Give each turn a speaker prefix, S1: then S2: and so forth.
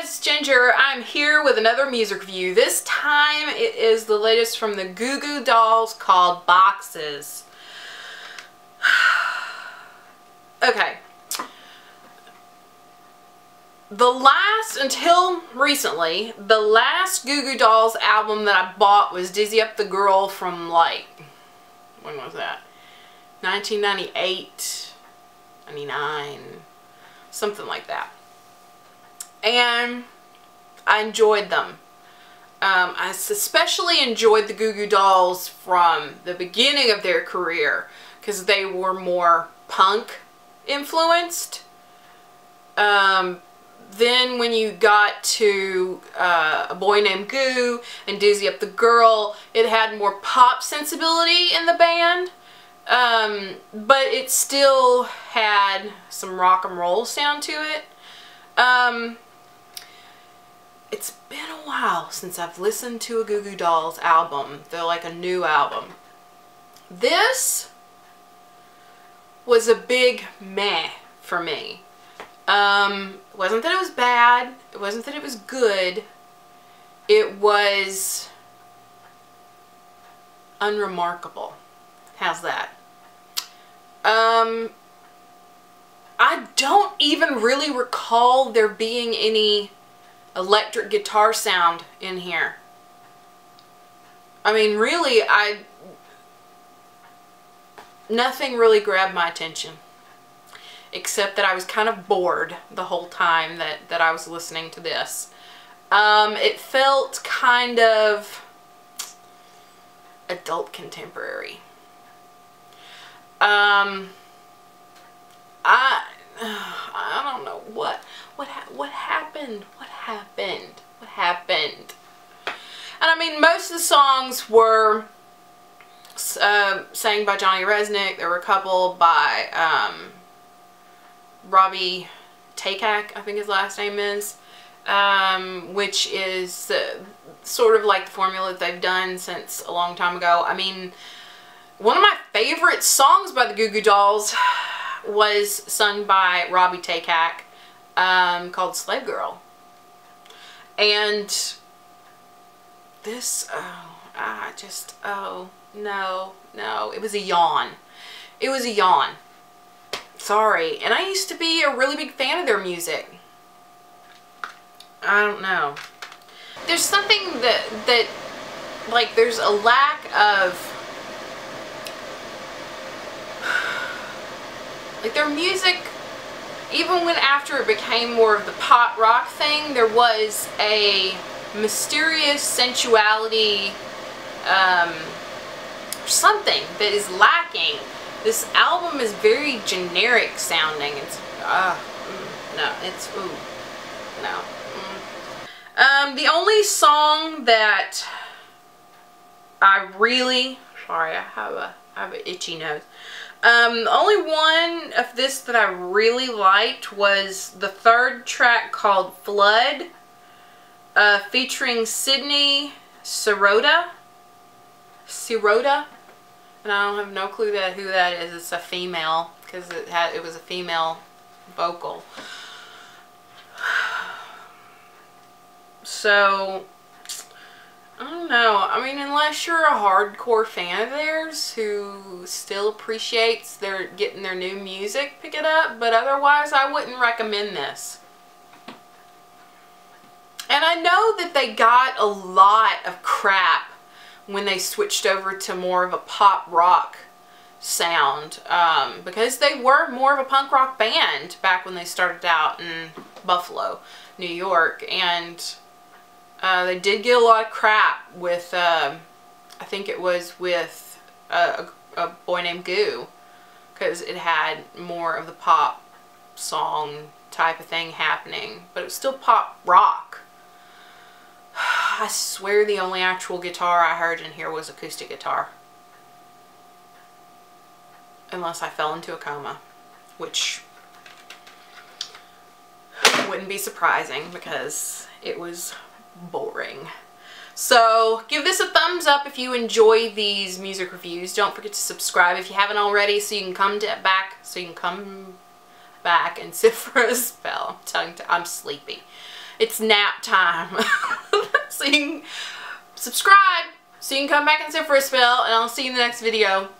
S1: guys, Ginger. I'm here with another music review. This time it is the latest from the Goo Goo Dolls called Boxes. okay. The last, until recently, the last Goo Goo Dolls album that I bought was Dizzy Up the Girl from like, when was that? 1998, 99, something like that and I enjoyed them. Um, I especially enjoyed the Goo Goo Dolls from the beginning of their career because they were more punk influenced. Um, then when you got to uh, A Boy Named Goo and Dizzy Up the Girl, it had more pop sensibility in the band. Um, but it still had some rock and roll sound to it. Um, it's been a while since I've listened to a Goo Goo Dolls album. They're like a new album. This was a big meh for me. Um, it wasn't that it was bad. It wasn't that it was good. It was unremarkable. How's that? Um, I don't even really recall there being any electric guitar sound in here. I mean, really, I... Nothing really grabbed my attention. Except that I was kind of bored the whole time that, that I was listening to this. Um, it felt kind of adult contemporary. Um, I, I don't know what, what, what happened? What happened? What happened? And I mean, most of the songs were uh, sang by Johnny Rzeznik. There were a couple by um, Robbie Takac, I think his last name is, um, which is uh, sort of like the formula that they've done since a long time ago. I mean, one of my favorite songs by the Goo Goo Dolls was sung by Robbie Takac um, called Slave Girl. And this, oh, I just, oh, no, no. It was a yawn. It was a yawn. Sorry. And I used to be a really big fan of their music. I don't know. There's something that, that, like, there's a lack of, like, their music even when after it became more of the pop rock thing, there was a mysterious sensuality, um, something that is lacking. This album is very generic sounding. It's, uh, no, it's, ooh, no. Mm. Um, the only song that I really, sorry, I have a, I have an itchy nose. Um, only one of this that I really liked was the third track called Flood, uh, featuring Sydney Sierota. Sierota? And I don't have no clue that who that is. It's a female because it had it was a female vocal. So I don't know. I mean, unless you're a hardcore fan of theirs who still appreciates their getting their new music, pick it up. But otherwise, I wouldn't recommend this. And I know that they got a lot of crap when they switched over to more of a pop rock sound um, because they were more of a punk rock band back when they started out in Buffalo, New York. And uh, they did get a lot of crap with, uh, I think it was with a, a, a boy named Goo, because it had more of the pop song type of thing happening, but it was still pop rock. I swear the only actual guitar I heard in here was acoustic guitar. Unless I fell into a coma, which wouldn't be surprising because it was boring. So give this a thumbs up if you enjoy these music reviews. Don't forget to subscribe if you haven't already so you can come to back so you can come back and sit for a spell. I'm, I'm sleepy. It's nap time. so you can subscribe so you can come back and sit for a spell and I'll see you in the next video.